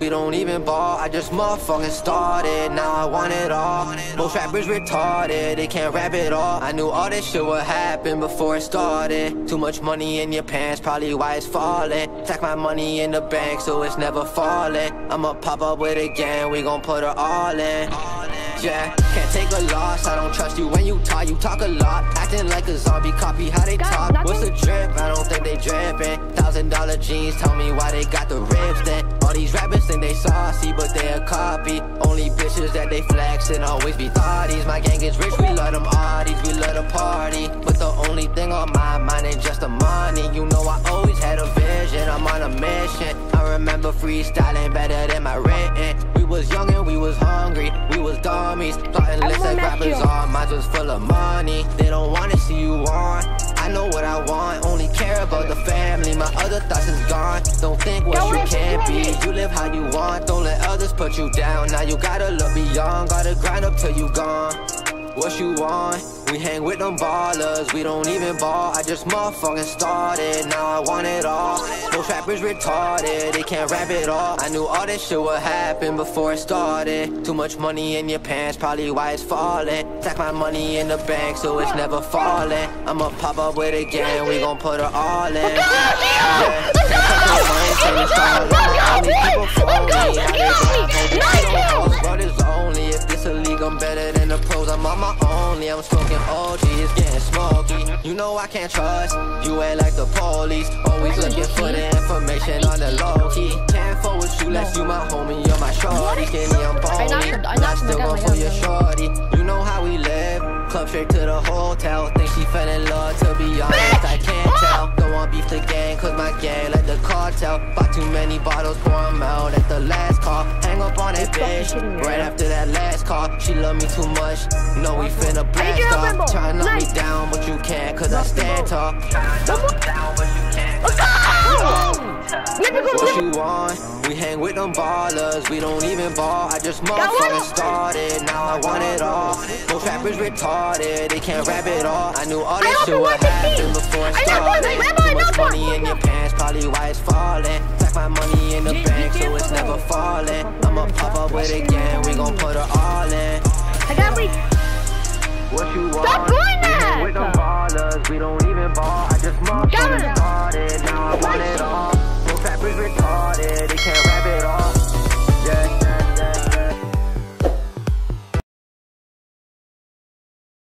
We don't even ball, I just motherfucking started. Now I want it all. Most rappers retarded, they can't rap it all. I knew all this shit would happen before it started. Too much money in your pants, probably why it's falling. Stack my money in the bank, so it's never falling. I'ma pop up with it again, we gon' put it all in. Yeah, can't take a loss. I don't trust you when you talk. You talk a lot, acting like a zombie. Copy how they talk. What's the drip? I don't think they dripping. Thousand dollar jeans, tell me why they got the ribs then. All these rappers think they saucy, but they a copy. Only bitches that they flex and always be thotties. My gang is rich, we love them oddies, we love to party. But the only thing on my mind is just the money. You know I always had a vision, I'm on a mission. I remember freestyling better than my written. We was young and we was hungry, we dummies. Plotting lists like rappers all minds was full of money. They don't wanna see you on. I know what I want, only care about the family. My other thoughts is gone. Don't think what Yo, you can't be. You live how you want, don't let others put you down. Now you gotta look beyond, gotta grind up till you gone. What you want? We hang with them ballers, we don't even ball. I just motherfucking started, now I want it all. Most rappers retarded, they can't rap it all. I knew all this shit would happen before it started. Too much money in your pants, probably why it's falling. Stack my money in the bank, so it's never falling. I'ma pop up with it again, we gon' put it all in. Yeah, can't touch no money, say it's all alone. Only people phony, how they smoking OG, getting smoky. You know I can't trust, you ain't like the police. Always looking for the information on the low key. Can't fuck with you, less you my homie, you're my shorty. Skinny, I'm bony, I but I knocked him still I for your shorty. You know how we live, club straight to the hotel. Think she fell in love, to be honest, I can't tell. Don't want beef the gang, cause my gang like the cartel. Bought too many bottles, pour 'em out at the last call. Hang up on that bitch, right right? after that call. She love me too much, know we finna blast up, off. Try to knock me down, but you can't, cause I stand tall. What you want? We hang with them ballers, we don't even ball. I just motherfucking started, now I want it all. Most rappers retarded, they can't rap it all. I knew all this I shit would happen before I started. Too much money in your pants, probably why it's falling. Stack my money in the bank, so it's never falling. I'ma pop up with it again, we gon' put it all in. I got weak. What you want? Stop